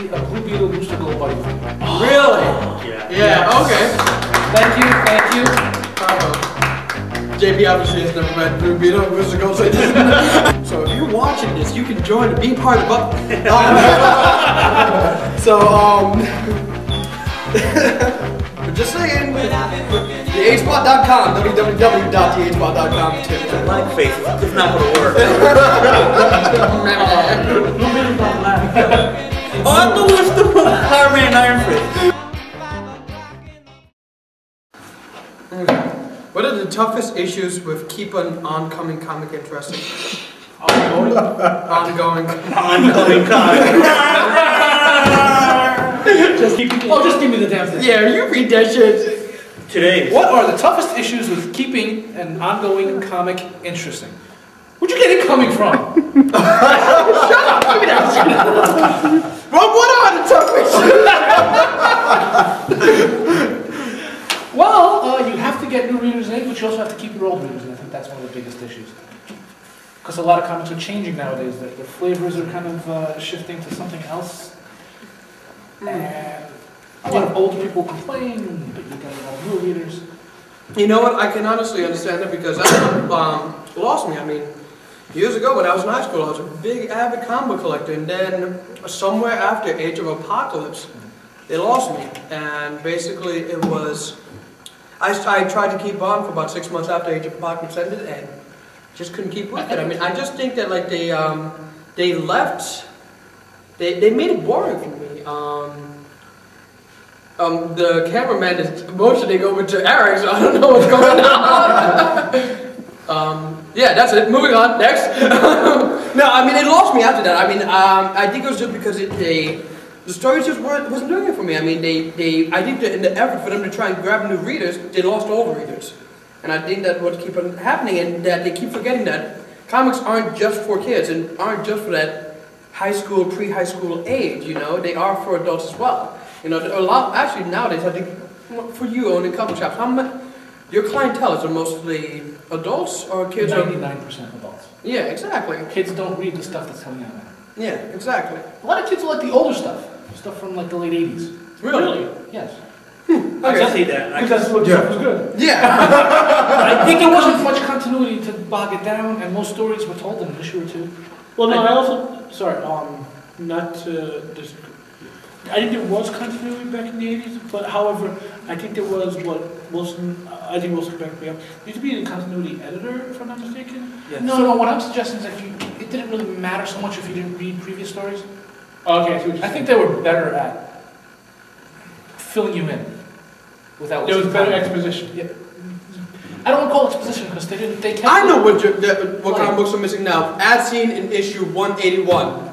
be a Blue Beetle Booster Gold Buddy. Really? Yeah. Yeah, okay. Thank you, thank you. Uh-oh. JP obviously has never met Blue Beetle, Mr. Gold so he So if you're watching this, you can join and be part of it. So, um, but just saying, thehspot.com, www.thespot.com too. Like Facebook, it's not gonna work. oh, I thought it was the Iron Man Iron Fist. Hmm. What are the toughest issues with keeping an oncoming comic interesting? Ongoing. Ongoing. Ongoing con. Just keep, oh, just give me the damn thing. Yeah, you read that shit. Today. What are the toughest issues with keeping an ongoing comic interesting? Where'd you get it coming from? Well, what are the toughest issues? Well, uh, you have to get new readers in, but you also have to keep your old readers in. I think that's one of the biggest issues. Because a lot of comics are changing nowadays. The, the flavors are kind of uh, shifting to something else. And a lot of old people complain, but you get a lot of new readers. You know what? I can honestly understand that because that um, lost me. I mean, years ago when I was in high school, I was a big avid comic book collector, and then somewhere after Age of Apocalypse, they lost me. And basically, it was I, I tried to keep on for about six months after Age of Apocalypse ended, and just couldn't keep with it. I mean, I just think that like they um, they left, they they made it boring for me. Um, um, the cameraman is motioning over to Eric, so I don't know what's going on. um, yeah, that's it. Moving on. Next. no, I mean it lost me after that. I mean, um, I think it was just because it, they, the stories just weren't wasn't doing it for me. I mean, they, they I think that in the effort for them to try and grab new readers, they lost all the readers, and I think that what keep on happening, and that they keep forgetting that comics aren't just for kids and aren't just for that high school, pre-high school age. You know, they are for adults as well. You know, a lot, actually nowadays, I think, for you owning comic shops, how much, your clientele is mostly adults or kids? Are, 99% adults. yeah, exactly. Kids don't read the stuff that's coming out now. Yeah, exactly. A lot of kids like the older stuff, stuff from like the late 80s. Really? Yes. I can see that. I Because what Yeah. was good. Yeah. I think there wasn't much continuity to bog it down, and most stories were told in an issue or two. Well, no, I also, sorry, um, not to, dis- I think there was continuity back in the eighties, but however, I think there was what Wilson, uh, I think Wilson backed me up. There used to be a continuity editor, if I'm not mistaken. Yeah. No, no, what I'm suggesting is that you, it didn't really matter so much if you didn't read previous stories. Oh, okay, I see what you're I think they were better at filling you in without. There was better time. exposition. Yeah. I don't call exposition because they didn't, they kept. I know what your, that, what Right. comic books are missing now. Ad scene in issue 181.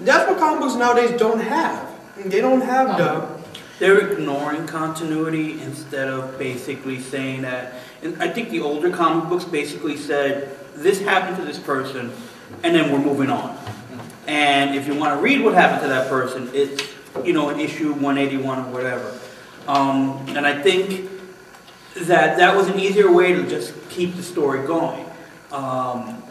That's what comic books nowadays don't have. They don't have the. They're ignoring continuity instead of basically saying that. And I think the older comic books basically said, this happened to this person, and then we're moving on. And if you want to read what happened to that person, it's, you know, in issue 181 or whatever. Um, and I think that that was an easier way to just keep the story going. Um,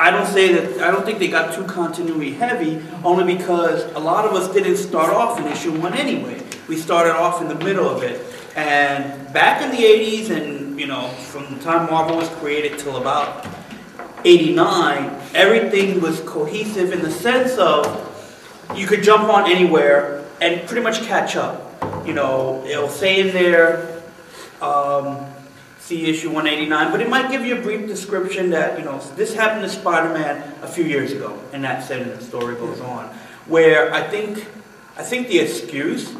I don't say that, I don't think they got too continuity heavy, only because a lot of us didn't start off in issue one anyway. We started off in the middle of it. And back in the 80s, and you know, from the time Marvel was created till about 89, everything was cohesive in the sense of you could jump on anywhere and pretty much catch up. You know, it'll say in there, um, see issue 189, but it might give you a brief description that, you know, this happened to Spider-Man a few years ago, and that's it, and the story goes on. Where I think, I think the excuse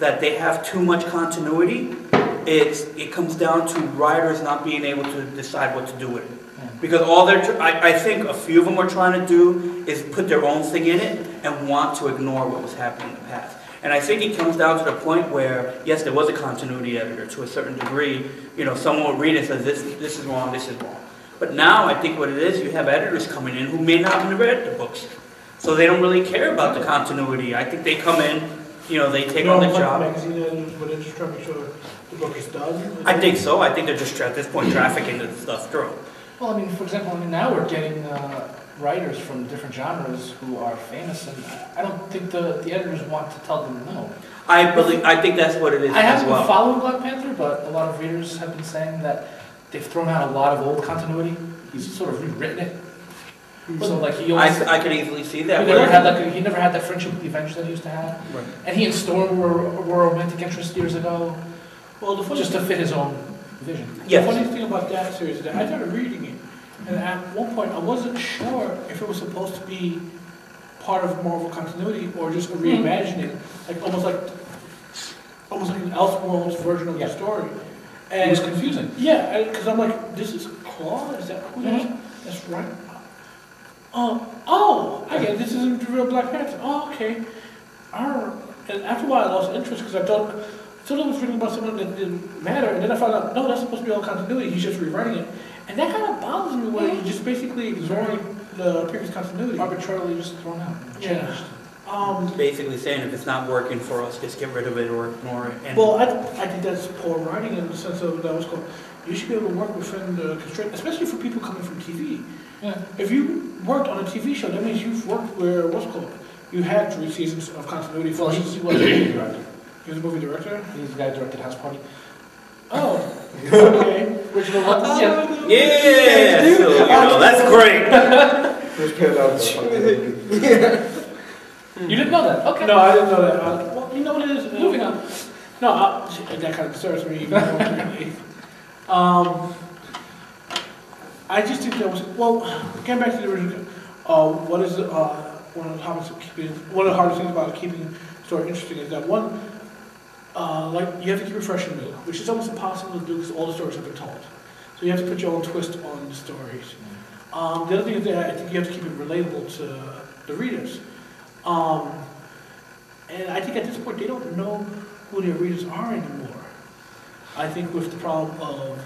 that they have too much continuity, it's, it comes down to writers not being able to decide what to do with it. Because all they're, tr- I, I think a few of them are trying to do is put their own thing in it and want to ignore what was happening in the past. And I think it comes down to the point where, yes, there was a continuity editor to a certain degree. You know, someone would read it and says, this, this is wrong, this is wrong. But now I think what it is, you have editors coming in who may not have read the books. So they don't really care about the continuity. I think they come in, you know, they take on the Normal job. Magazine editors, but they're just trying to make sure the book is done. I think so. I think they're just, at this point, trafficking the stuff through. Well, I mean, for example, I mean, now we're getting uh, writers from different genres who are famous, and I- I don't think the, the editors want to tell them no. I believe, I think that's what it is I haven't been well. following Black Panther, but a lot of readers have been saying that they've thrown out a lot of old continuity. He's sort of rewritten it. So like he always, I, I could easily see that. he that. never had like a, he never had that friendship with the Avengers that he used to have. Right. And he and Storm were, were romantic interests years ago, Well, the funny just to fit his own vision. Yes. The funny thing about that series is that I started reading it, and at one point I wasn't sure if it was supposed to be part of Marvel continuity or just a hmm. reimagining, like almost like almost like an Elseworlds version of Yeah. the story. It was confusing. yeah, because I'm like, this is Klaw. Is that who that is? Mm-hmm. That's right. Um, oh, oh, I get it. This isn't the real Black Panther. Oh, okay. Arr. And after a while, I lost interest because I thought, I thought I was reading about someone that didn't matter, and then I found out, no, that's supposed to be all continuity. He's just rewriting it, and that kind of bothers me when he's just basically ignoring the previous continuity. Arbitrarily just thrown out, and Yeah. Um, Basically saying if it's not working for us, just get rid of it or ignore it. And well, I, I think that's poor writing in the sense of that was called. You should be able to work within the constraint, especially for people coming from TV. Yeah. If you worked on a TV show, that means you've worked where what's called. You had three seasons of continuity. Well, For he, he was a movie director. He was a movie director? He's the guy who directed House Party. Oh, okay. Original one, yeah. yeah, so, you know, that's great. Just put it out there. You didn't know that? Okay. No, I didn't know that. Uh, well, you know what it is? Moving on. No, uh, that kind of disturbs me. even more, apparently. um, I just think that was, well, getting back to the original, uh, what is, uh, one of the hardest of keeping, one of the hardest things about keeping a story interesting is that one, uh, like, you have to keep it fresh and which is almost impossible to do because all the stories have been told. So you have to put your own twist on the stories. Um, the other thing is that I think you have to keep it relatable to the readers. Um, and I think at this point, they don't know who their readers are anymore. I think with the problem of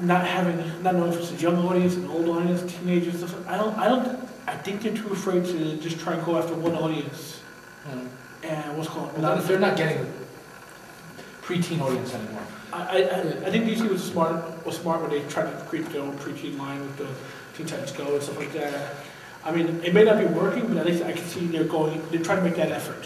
not having, not knowing if it's a young audience, an old audience, teenagers, I don't, I don't, I think they're too afraid to just try and go after one audience Hmm. And what's called. Well, they're not getting the preteen audience anymore. I, I, I- I think DC was smart, was smart when they tried to create their own preteen line with the Teen Titans Go and stuff like that. I mean, it may not be working, but at least I can see they're going, they're trying to make that effort.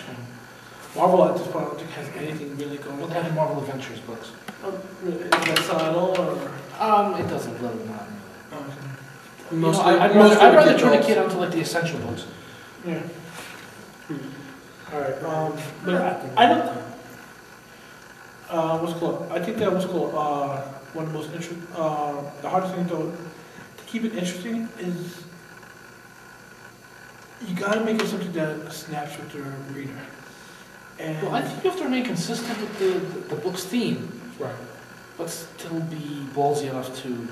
Marvel at this point, I don't think has anything really going. Well, they have the Marvel Adventures books. Um, Is that subtle or? Um, it doesn't really not really. Okay. You know, I, I'd rather, I'd rather turn a kid onto like the essential books. Yeah. All right, um, but I, I don't, uh, what's it called, I think that was called, uh, one of the most interesting, uh, the hardest thing though, to keep it interesting is you gotta make it something that snaps with the reader. And. Well, I think you have to remain consistent with the, the, the book's theme, Right. but still be ballsy enough to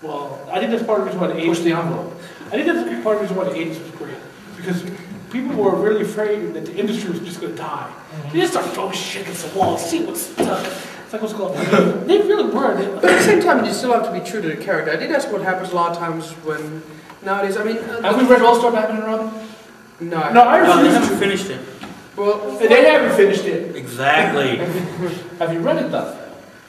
Well, I think that's part of the reason why the push eighties, the envelope. I think that's part of the reason why the eighties was great, because people were really afraid that the industry was just gonna die. They just start throwing shit against the wall, see what's stuck. It's like what's called. They really were. But at the same time, you still have to be true to the character. I think that's what happens a lot of times when nowadays. I mean, uh, Have we read All Star Batman and Robin? no, I- no, I No, they haven't finished it. Well, They haven't finished it. Exactly. Have you read it though?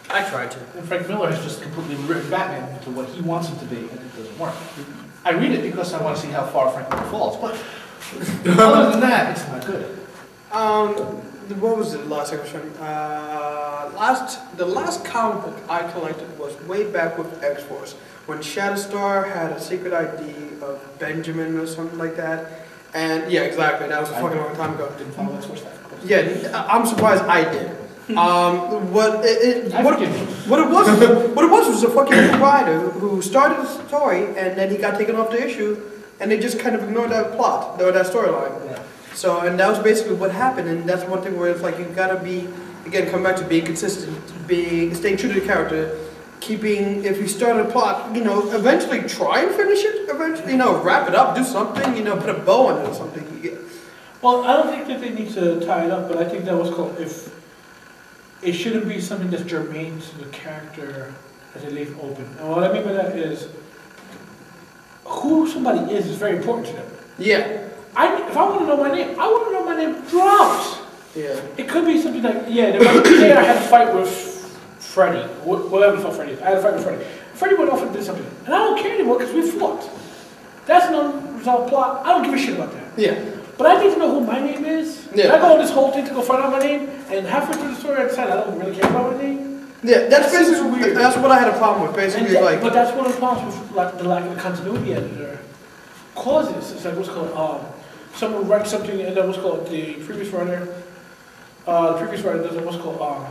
I tried to. And Frank Miller has just completely written Batman to what he wants him to be, and it doesn't work. I read it because I want to see how far Frank Miller falls, but other than that, it's not good. Um, the- what was the last thing I was trying? Uh, last, the last comic book I collected was way back with X Force when Shatterstar had a secret ID of Benjamin or something like that. And yeah, exactly. That was a fucking long time ago. Didn't follow that source that, of course. Yeah, I- I'm surprised I did. Um, what it, it what, forgive what it was what it was was a fucking writer who started a story and then he got taken off the issue and they just kind of ignored that plot or that storyline. Yeah. So, and that was basically what happened, and that's one thing where it's like you gotta be, again, come back to being consistent, being, staying true to the character, keeping, if you start a plot, you know, eventually try and finish it, eventually, you know, wrap it up, do something, you know, put a bow on it or something. Well, I don't think that they need to tie it up, but I think that was called if it shouldn't be something that's germane to the character that they leave open. And what I mean by that is who somebody is is very important to them. yeah, I, if I want to know my name, I want to know my name throughout. yeah. It could be something like, yeah, there was, say I had a fight with Freddy, wh- whatever the Freddy is. I had a fight with Freddy. Freddie went off and did something, and I don't care anymore because we fought. That's an unresolved plot. I don't give a shit about that. Yeah. But I need to know who my name is. Yeah. I go on this whole thing to go find out my name, and halfway through the story I decide I don't really care about my name. Yeah, that's That basically, weird. that's what I had a problem with, basically, that- like, but that's one of the problems with like, the lack of a continuity editor causes. It's like what's called um, someone writes something and then what's called the previous writer. Uh, the previous writer doesn't what's called um,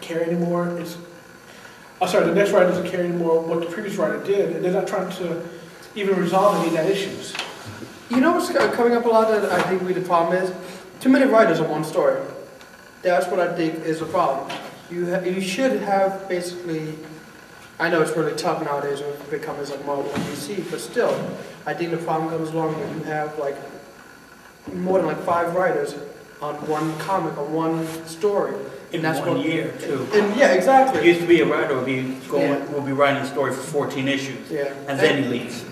care anymore. It's oh, sorry, the next writer doesn't care anymore what the previous writer did, and they're not trying to even resolve any of that issues. you know what's coming up a lot that I think we the problem is? Too many writers on one story. That's what I think is a problem. You, ha- you should have basically, I know it's really tough nowadays with big companies like Marvel and DC, but still, I think the problem comes along when you have like more than like five writers on one comic, on one story. In And that's one what- year, too. And yeah, It exactly. used to be a writer would be going, Yeah. will be writing a story for 14 issues, Yeah. and then he leaves.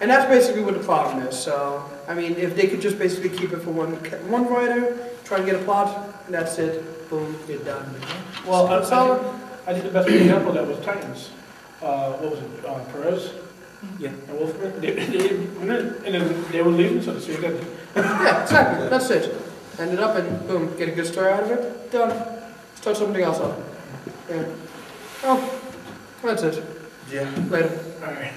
And that's basically what the problem is. So, I mean, if they could just basically keep it for one one writer, try and get a plot, and that's it. Boom, you're done. Well, I, I, So- think, I think the best example of that was Titans. Uh, what was it? Uh, Perez. Yeah. And Wolfman. They, they, and then they were leaving, so to speak. Yeah, exactly. That's it. Ended up and boom, get a good story out of it. Done. Start something else up. Yeah. Oh, that's it. Yeah. Later. All right.